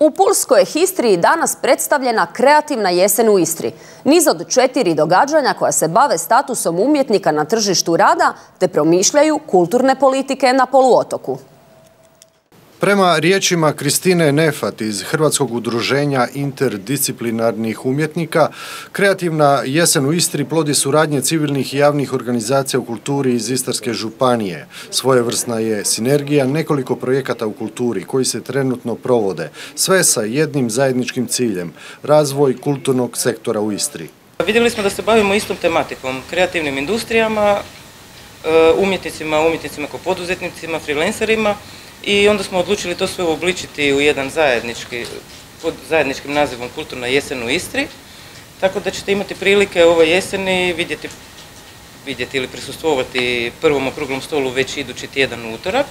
U Pulskoj Histriji danas predstavljena kreativna jesen u Istri. Niz od četiri događanja koja se bave statusom umjetnika na tržištu rada te promišljaju kulturne politike na poluotoku. Prema riječima Kristine Nefat iz Hrvatskog udruženja interdisciplinarnih umjetnika, kreativna jesen u Istri plodi suradnje civilnih i javnih organizacija u kulturi iz Istarske županije. Svojevrsna je sinergija nekoliko projekata u kulturi koji se trenutno provode, sve sa jednim zajedničkim ciljem, razvoj kulturnog sektora u Istri. Vidjeli smo da se bavimo istom tematikom, kreativnim industrijama, e, umjetnicima, umjetnicima kao poduzetnicima, freelancerima, i onda smo odlučili to sve uobličiti u jedan zajednički, pod zajedničkim nazivom Kulturna jesen u Istri, tako da ćete imati prilike ovoj jeseni vidjeti, vidjeti ili prisustvovati prvom okruglom stolu već idući tjedan utorak.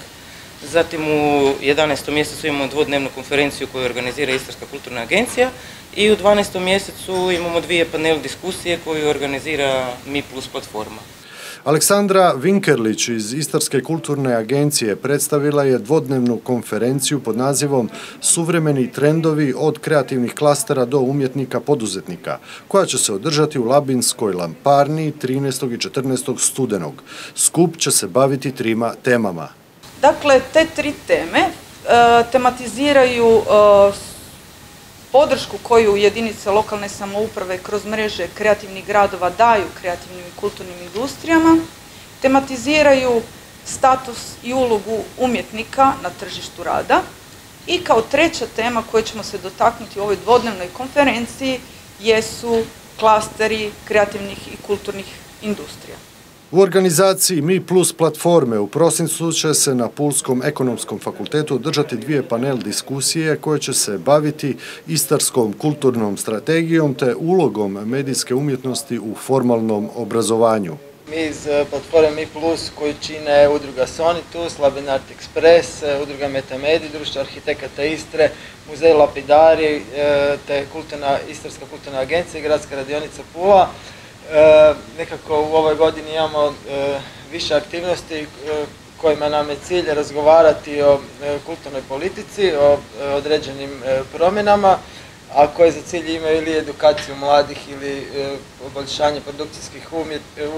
Zatim u 11. mjesecu imamo dvodnevnu konferenciju koju organizira Istarska kulturna agencija i u 12. mjesecu imamo dvije panel diskusije koju organizira Mi Plus platforma. Aleksandra Vinkerlić iz Istarske kulturne agencije predstavila je dvodnevnu konferenciju pod nazivom Suvremeni trendovi od kreativnih klastera do umjetnika poduzetnika, koja će se održati u Labinskoj Lamparni 13. i 14. studenog. Skup će se baviti trima temama. Dakle, te tri teme e, tematiziraju e, podršku koju jedinice lokalne samouprave kroz mreže kreativnih gradova daju kreativnim i kulturnim industrijama, tematiziraju status i ulogu umjetnika na tržištu rada i kao treća tema koju ćemo se dotaknuti u ovoj dvodnevnoj konferenciji jesu klasteri kreativnih i kulturnih industrija. U organizaciji Mi Plus platforme u prosincu će se na Pulskom ekonomskom fakultetu održati dvije panel diskusije koje će se baviti istarskom kulturnom strategijom te ulogom medijske umjetnosti u formalnom obrazovanju. Mi iz eh, platforme Mi Plus koju čine udruga Sonitus, Labinart Express, eh, udruga Metamedi, društvo arhitekata Istre, muzej Lapidari eh, te Istarska kulturna agencija i gradska radionica Pula. E, nekako u ovoj godini imamo e, više aktivnosti e, kojima nam je cilj razgovarati o kulturnoj politici, o određenim promjenama a koje za cilj imaju ili edukaciju mladih ili e, poboljšanje produkcijskih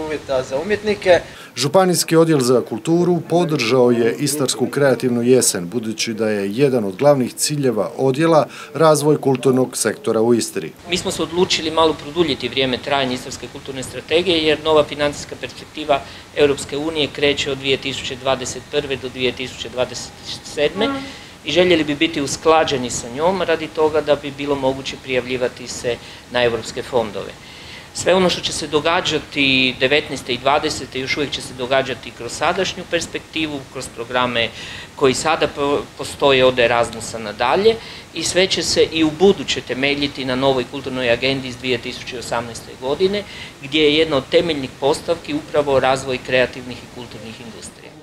uvjeta za umjetnike. Županijski odjel za kulturu podržao je Istarsku kreativnu jesen, budući da je jedan od glavnih ciljeva odjela razvoj kulturnog sektora u Istri. Mi smo se odlučili malo produljiti vrijeme trajanja Istarske kulturne strategije, jer nova financijska perspektiva Europske unije kreće od 2021. do 2027 i željeli bi biti usklađeni sa njom radi toga da bi bilo moguće prijavljivati se na europske fondove. Sve ono što će se događati 19. i 20. još uvijek će se događati kroz sadašnju perspektivu, kroz programe koji sada postoje od Erasmusa nadalje i sve će se i u buduće temeljiti na novoj kulturnoj agendi iz 2018. godine gdje je jedna od temeljnih postavki upravo razvoj kreativnih i kulturnih industrija.